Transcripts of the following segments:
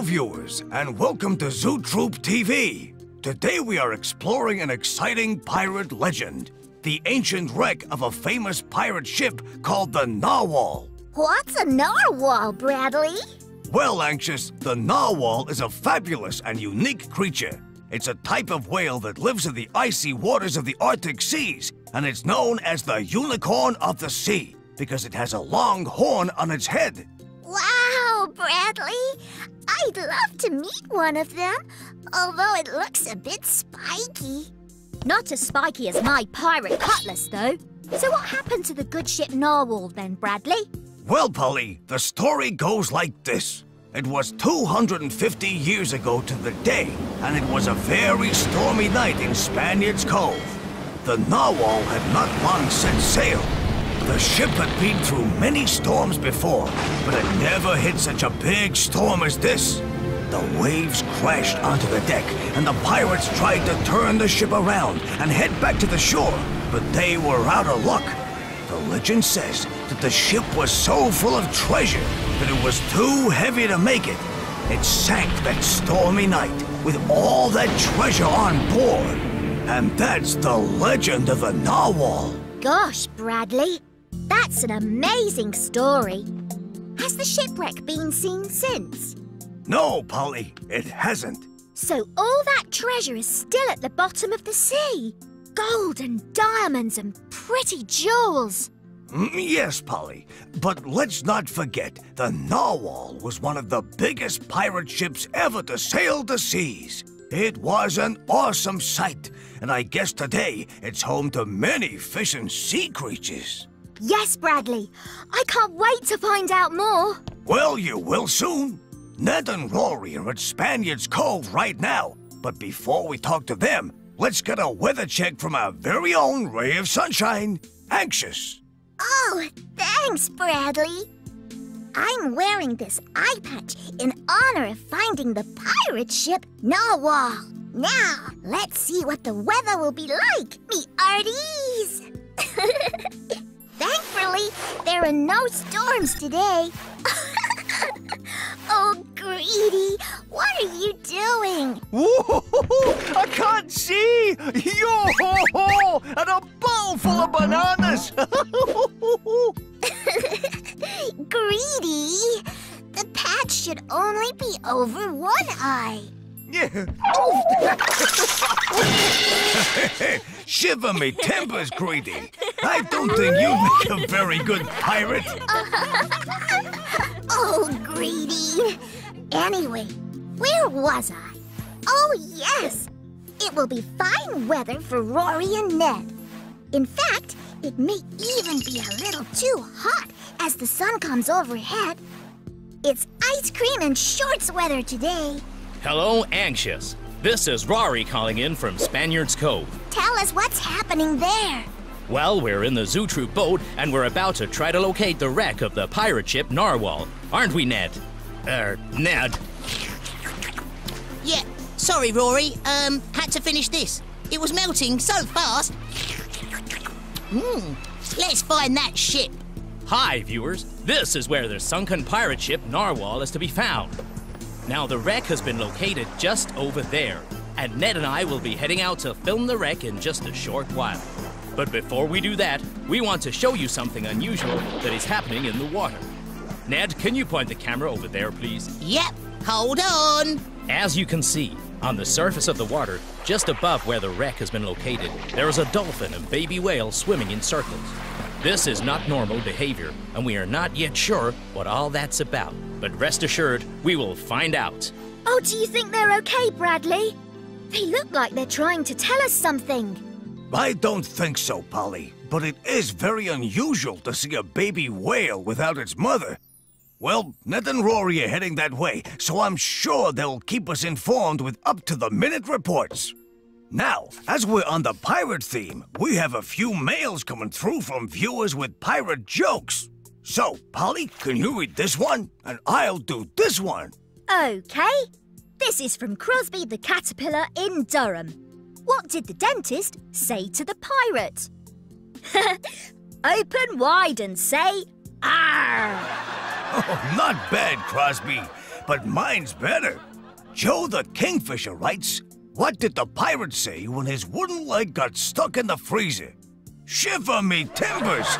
Hello, viewers, and welcome to Zoo Troop TV. Today we are exploring an exciting pirate legend, the ancient wreck of a famous pirate ship called the Narwhal. What's a narwhal, Bradley? Well, Anxious, the narwhal is a fabulous and unique creature. It's a type of whale that lives in the icy waters of the Arctic seas, and it's known as the unicorn of the sea because it has a long horn on its head. Wow, Bradley! I'd love to meet one of them, although it looks a bit spiky. Not as spiky as my pirate cutlass, though. So what happened to the good ship Narwhal then, Bradley? Well, Polly, the story goes like this. It was 250 years ago to the day, and it was a very stormy night in Spaniard's Cove. The Narwhal had not long set sail. The ship had been through many storms before, but it never hit such a big storm as this. The waves crashed onto the deck, and the pirates tried to turn the ship around and head back to the shore, but they were out of luck. The legend says that the ship was so full of treasure that it was too heavy to make it. It sank that stormy night with all that treasure on board. And that's the legend of the Narwhal. Gosh, Bradley, that's an amazing story. Has the shipwreck been seen since? No, Polly, it hasn't. So all that treasure is still at the bottom of the sea? Gold and diamonds and pretty jewels. Mm, Yes, Polly, but let's not forget the Narwhal was one of the biggest pirate ships ever to sail the seas. It was an awesome sight, and I guess today it's home to many fish and sea creatures. Yes, Bradley. I can't wait to find out more. Well, you will soon. Ned and Rory are at Spaniard's Cove right now, but before we talk to them, let's get a weather check from our very own ray of sunshine, Anxious. Oh, thanks, Bradley. I'm wearing this eye patch in honor of finding the pirate ship Narwhal. Now, let's see what the weather will be like, me arties. Thankfully, there are no storms today. oh, Greedy, what are you doing? Whoa! I can't see! Yo ho ho! And a bowl full of bananas! Greedy, the patch should only be over one eye. yeah. Shiver me timbers, Greedy. I don't think you make a very good pirate. Oh, Greedy. Anyway, where was I? Oh, yes. It will be fine weather for Rory and Ned. In fact, it may even be a little too hot as the sun comes overhead. It's ice cream and shorts weather today. Hello, Anxious. This is Rory calling in from Spaniard's Cove. Tell us what's happening there. Well, we're in the Zoo Troop boat and we're about to try to locate the wreck of the pirate ship Narwhal. Aren't we, Ned? Er, Ned. Yeah, sorry, Rory. Um, had to finish this. It was melting so fast. Hmm, let's find that ship. Hi, viewers. This is where the sunken pirate ship Narwhal is to be found. Now, the wreck has been located just over there, and Ned and I will be heading out to film the wreck in just a short while. But before we do that, we want to show you something unusual that is happening in the water. Ned, can you point the camera over there, please? Yep, hold on. As you can see, on the surface of the water, just above where the wreck has been located, there is a dolphin and baby whale swimming in circles. This is not normal behavior, and we are not yet sure what all that's about. But rest assured, we will find out. Oh, do you think they're okay, Bradley? They look like they're trying to tell us something. I don't think so, Polly, but it is very unusual to see a baby whale without its mother. Well, Ned and Rory are heading that way, so I'm sure they'll keep us informed with up to the minute reports. Now, as we're on the pirate theme, we have a few mails coming through from viewers with pirate jokes. So, Polly, can you read this one? And I'll do this one. Okay. This is from Crosby the Caterpillar in Durham. What did the dentist say to the pirate? Open wide and say, Arr! Oh, not bad, Crosby. but mine's better. Joe the Kingfisher writes, What did the pirate say when his wooden leg got stuck in the freezer? Shiver me timbers!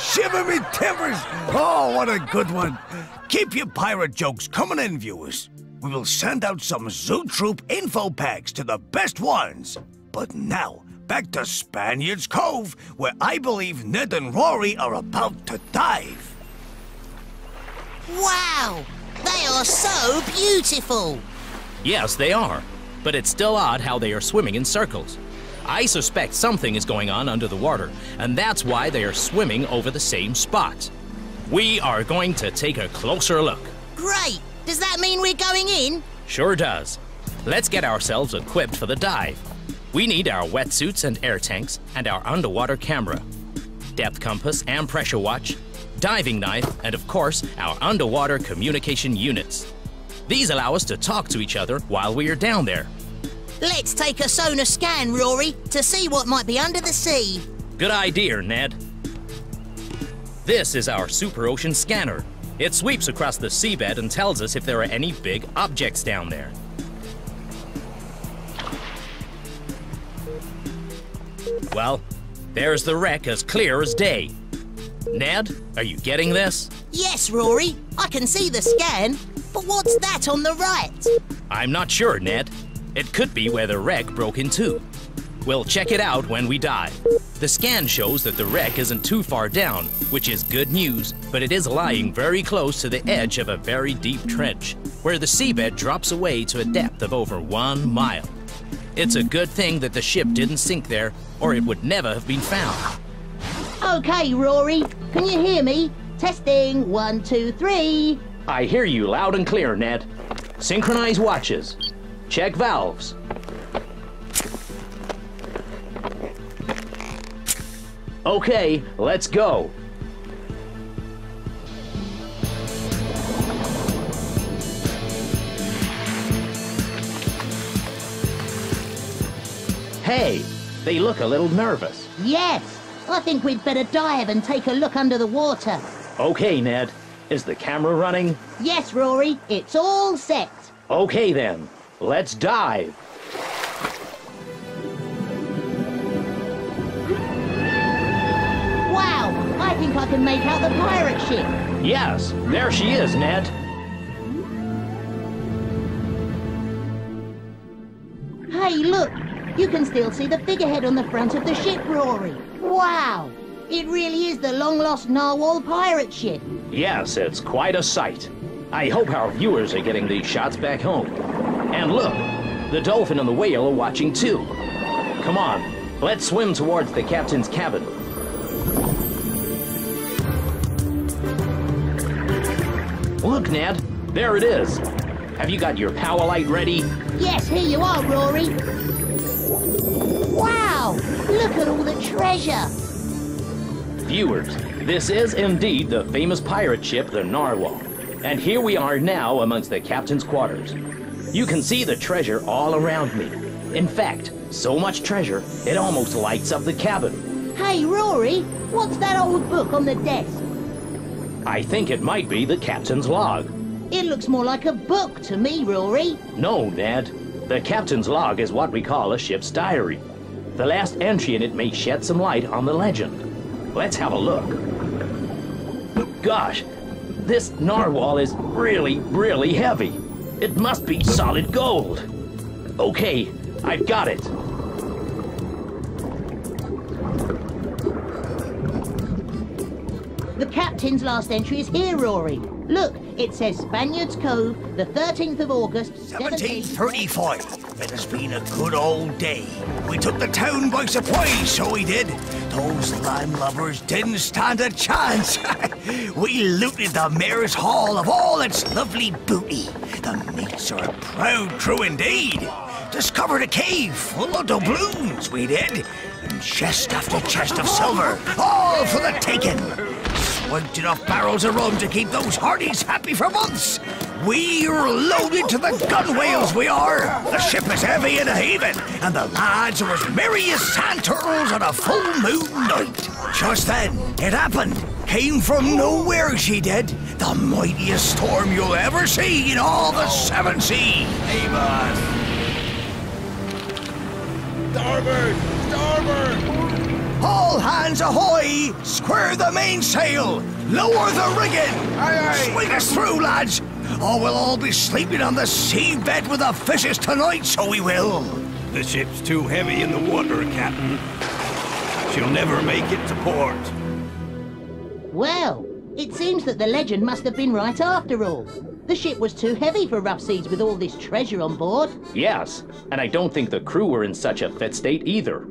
Shiver me timbers! Oh, what a good one! Keep your pirate jokes coming in, viewers. We will send out some Zoo Troop info packs to the best ones. But now, back to Spaniard's Cove, where I believe Ned and Rory are about to dive. Wow! They are so beautiful! Yes, they are. But it's still odd how they are swimming in circles. I suspect something is going on under the water, and that's why they are swimming over the same spot. We are going to take a closer look. Great! Does that mean we're going in? Sure does. Let's get ourselves equipped for the dive. We need our wetsuits and air tanks and our underwater camera, depth compass and pressure watch, diving knife, and of course, our underwater communication units. These allow us to talk to each other while we are down there. Let's take a sonar scan, Rory, to see what might be under the sea. Good idea, Ned. This is our super ocean scanner. It sweeps across the seabed and tells us if there are any big objects down there. Well, there's the wreck as clear as day. Ned, are you getting this? Yes, Rory, I can see the scan. But what's that on the right? I'm not sure, Ned. It could be where the wreck broke in two. We'll check it out when we dive. The scan shows that the wreck isn't too far down, which is good news, but it is lying very close to the edge of a very deep trench, where the seabed drops away to a depth of over one mile. It's a good thing that the ship didn't sink there, or it would never have been found. Okay, Rory, can you hear me? Testing, one, two, three. I hear you loud and clear, Ned. Synchronize watches. Check valves. Okay, let's go. Hey, they look a little nervous. Yes, I think we'd better dive and take a look under the water. Okay, Ned. Is the camera running? Yes, Rory, it's all set. Okay then, let's dive. Wow, I think I can make out the pirate ship. Yes, there she is, Ned. Hey, look, you can still see the figurehead on the front of the ship, Rory. Wow, it really is the long-lost Narwhal pirate ship. Yes, it's quite a sight. I hope our viewers are getting these shots back home. And look, the dolphin and the whale are watching too. Come on, let's swim towards the captain's cabin. Look, Ned, there it is. Have you got your power light ready? Yes, here you are, Rory. Wow, look at all the treasure. Viewers, this is indeed the famous pirate ship, the Narwhal. And here we are now amongst the captain's quarters. You can see the treasure all around me. In fact, so much treasure, it almost lights up the cabin. Hey, Rory, what's that old book on the desk? I think it might be the captain's log. It looks more like a book to me, Rory. No, Ned. The captain's log is what we call a ship's diary. The last entry in it may shed some light on the legend. Let's have a look. Gosh, this narwhal is really, really heavy. It must be solid gold. Okay, I've got it. The captain's last entry is here, Rory. Look, it says Spaniard's Cove, the 13th of August, 1735. It has been a good old day. We took the town by surprise, so we did. Those landlubbers didn't stand a chance. we looted the mayor's hall of all its lovely booty. The mates are a proud crew indeed. Discovered a cave full of doubloons, we did. And chest after chest of silver, all for the taking. Swiped enough barrels of rum to keep those hearties happy for months. We're loaded to the gunwales, we are. The ship is heavy in a haven, and the lads are as merry as sand turtles on a full moon night. Just then, it happened. came from nowhere, she did. The mightiest storm you'll ever see in all the seven seas. Avon! Starboard! Starboard! All hands ahoy! Square the mainsail! Lower the rigging! Aye, aye. Swing us through, lads! Or we'll all be sleeping on the seabed with the fishes tonight, so we will. The ship's too heavy in the water, Captain. She'll never make it to port. Well, it seems that the legend must have been right after all. The ship was too heavy for rough seas with all this treasure on board. Yes, and I don't think the crew were in such a fit state either.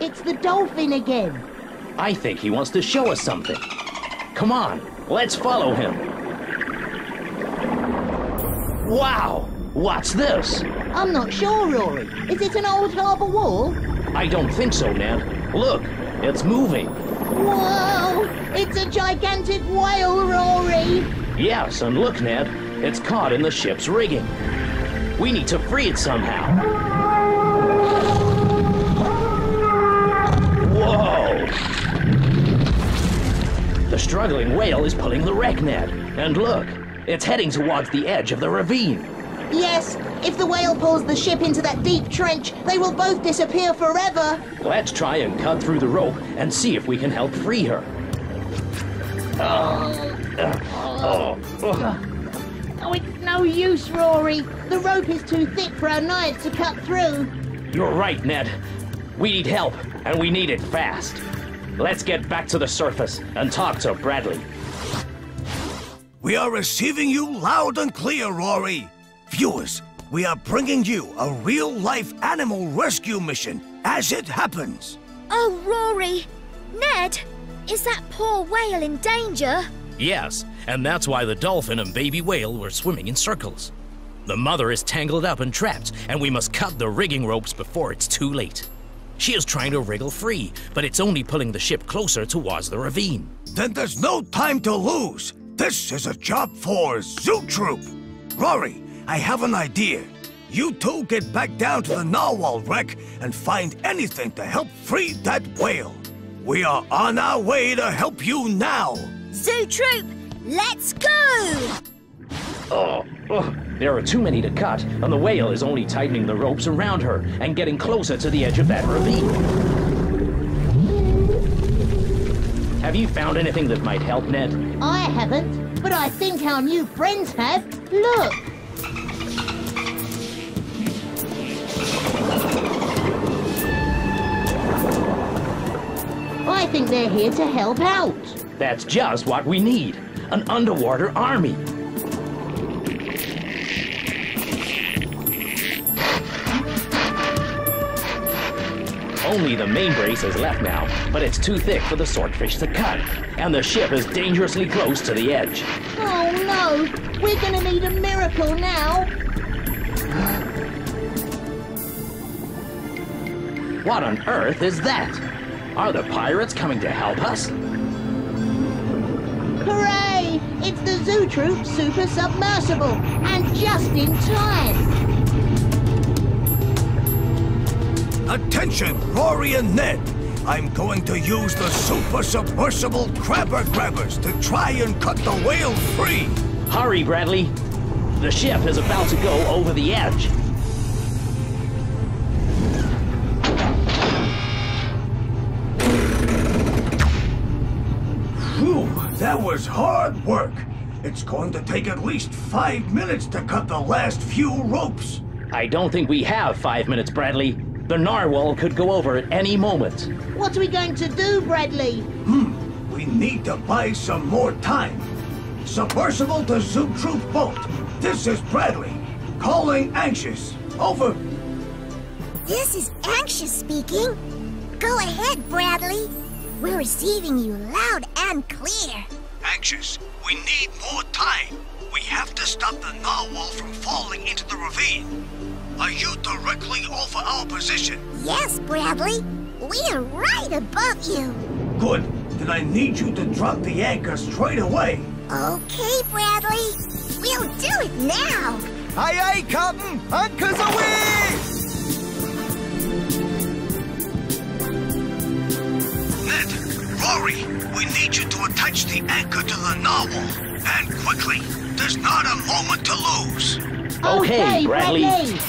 It's the dolphin again. I think he wants to show us something. Come on, let's follow him. Wow, what's this? I'm not sure, Rory. Is it an old harbour wall? I don't think so, Ned. Look, it's moving. Whoa! It's a gigantic whale, Rory! Yes, and look, Ned, it's caught in the ship's rigging. We need to free it somehow. The struggling whale is pulling the wreck, Ned. And look, it's heading towards the edge of the ravine. Yes, if the whale pulls the ship into that deep trench, they will both disappear forever. Let's try and cut through the rope and see if we can help free her. Oh, oh. Oh, oh it's no use, Rory. The rope is too thick for our knives to cut through. You're right, Ned. We need help, and we need it fast. Let's get back to the surface and talk to Bradley. We are receiving you loud and clear, Rory. Viewers, we are bringing you a real-life animal rescue mission as it happens. Oh, Rory! Ned! Is that poor whale in danger? Yes, and that's why the dolphin and baby whale were swimming in circles. The mother is tangled up and trapped, and we must cut the rigging ropes before it's too late. She is trying to wriggle free, but it's only pulling the ship closer towards the ravine. Then there's no time to lose. This is a job for Zoo Troop. Rory, I have an idea. You two get back down to the narwhal wreck and find anything to help free that whale. We are on our way to help you now. Zoo Troop, let's go! Oh, oh, there are too many to cut, and the whale is only tightening the ropes around her and getting closer to the edge of that ravine. Have you found anything that might help, Ned? I haven't, but I think our new friends have. Look! I think they're here to help out. That's just what we need an underwater army. Only the main brace is left now, but it's too thick for the swordfish to cut, and the ship is dangerously close to the edge. Oh no! We're gonna need a miracle now! What on earth is that? Are the pirates coming to help us? Hooray! It's the Zoo Troop Super Submersible! And just in time! Attention, Rory and Ned. I'm going to use the super submersible crabber grabbers to try and cut the whale free. Hurry, Bradley. The ship is about to go over the edge. Whew, that was hard work. It's going to take at least five minutes to cut the last few ropes. I don't think we have five minutes, Bradley. The narwhal could go over at any moment. What are we going to do, Bradley? Hmm, We need to buy some more time. Submersible to Zoo Troop boat. This is Bradley. Calling anxious. Over. This is Anxious speaking. Go ahead, Bradley. We're receiving you loud and clear. Anxious. We need more time. We have to stop the narwhal from falling into the ravine. Are you directly over our position? Yes, Bradley. We are right above you. Good. Then I need you to drop the anchor straight away. Okay, Bradley. We'll do it now. Aye, aye, Captain. Anchors away! Ned, Rory, we need you to attach the anchor to the narwhal. And quickly. There's not a moment to lose. Okay, okay Bradley. Bradley.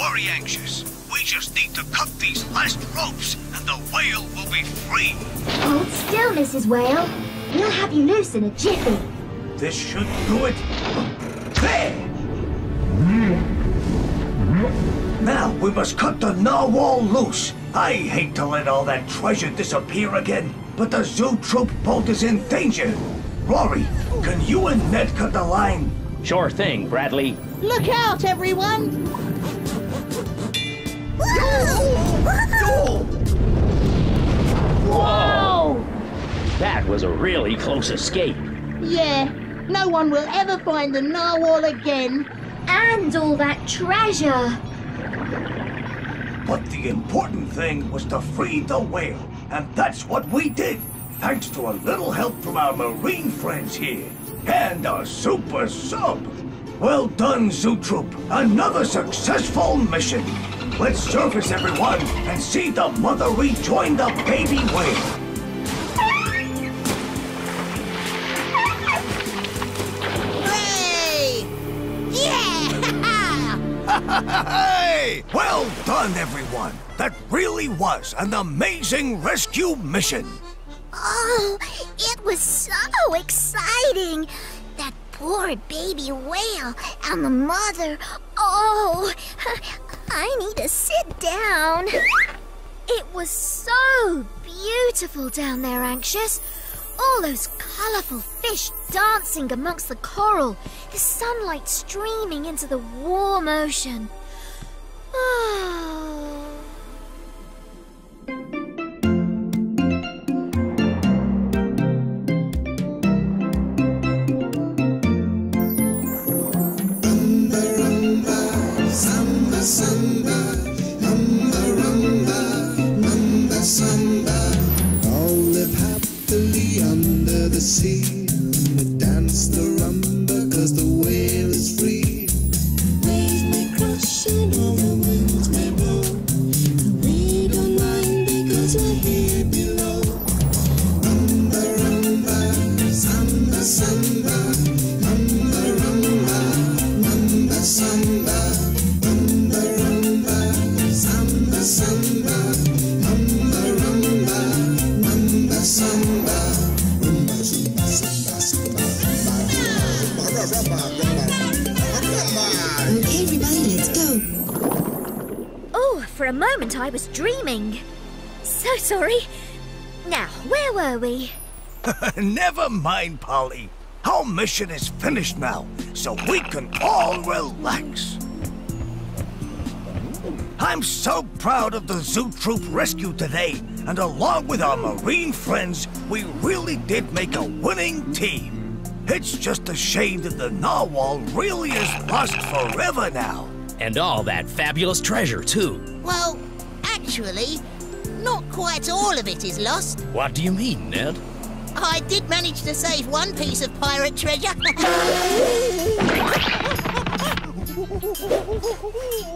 Worry, Anxious. We just need to cut these last ropes, and the whale will be free. Hold still, Mrs. Whale. We'll have you loose in a jiffy. This should do it. There! Now we must cut the narwhal loose. I hate to let all that treasure disappear again, but the zoo troop boat is in danger. Rory, can you and Ned cut the line? Sure thing, Bradley. Look out, everyone! Whoa! That was a really close escape. Yeah, no one will ever find the narwhal again. And all that treasure. But the important thing was to free the whale, and that's what we did, thanks to a little help from our marine friends here, and a super sub. Well done, Zoo Troop. Another successful mission. Let's surface everyone and see the mother rejoin the baby whale. Hooray! Yeah! Hey! Well done, everyone. That really was an amazing rescue mission. Oh, it was so exciting. Poor baby whale and the mother. Oh, I need to sit down. It was so beautiful down there, Anxious. All those colourful fish dancing amongst the coral, the sunlight streaming into the warm ocean. Oh. Everybody, let's go. Oh, for a moment I was dreaming. So sorry. Now, where were we? Never mind, Polly. Our mission is finished now, so we can all relax. I'm so proud of the Zoo Troop rescue today, and along with our marine friends, we really did make a winning team. It's just a shame that the narwhal really is lost forever now. And all that fabulous treasure, too. Well, actually, not quite all of it is lost. What do you mean, Ned? I did manage to save one piece of pirate treasure.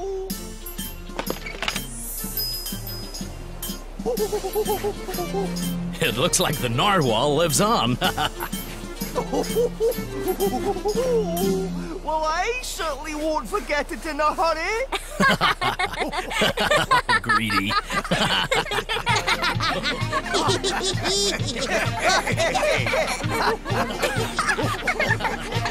It looks like the narwhal lives on. Well, I certainly won't forget it in a hurry. Greedy.